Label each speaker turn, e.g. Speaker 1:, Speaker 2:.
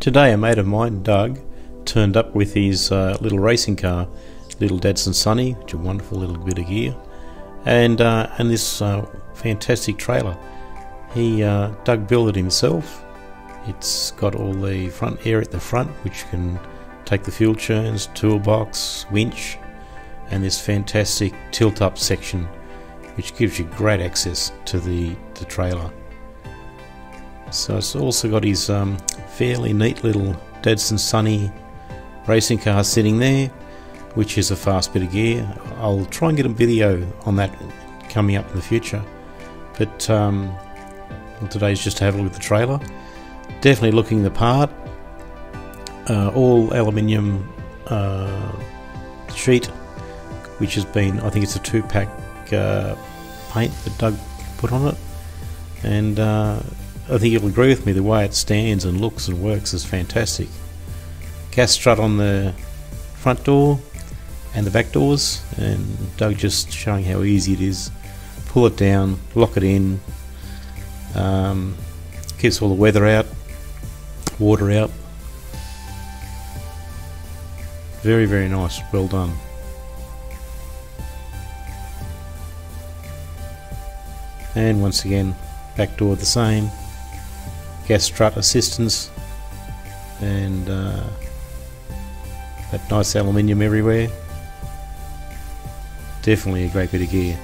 Speaker 1: Today, a mate of mine, Doug, turned up with his uh, little racing car, little Datsun Sunny, which is a wonderful little bit of gear, and uh, and this uh, fantastic trailer. He uh, Doug built it himself. It's got all the front air at the front, which can take the fuel churns, toolbox, winch, and this fantastic tilt-up section, which gives you great access to the, the trailer. So it's also got his um, fairly neat little Datsun Sunny racing car sitting there, which is a fast bit of gear. I'll try and get a video on that coming up in the future. But um, well, today's just to have a look at the trailer. Definitely looking the part. Uh, all aluminium uh, sheet, which has been, I think it's a two pack uh, paint that Doug put on it. And uh, I think you'll agree with me, the way it stands and looks and works is fantastic. Gas strut on the front door and the back doors, and Doug just showing how easy it is. Pull it down, lock it in, um, keeps all the weather out, water out. Very, very nice, well done. And once again, back door the same gas strut assistance and uh, that nice aluminium everywhere. Definitely a great bit of gear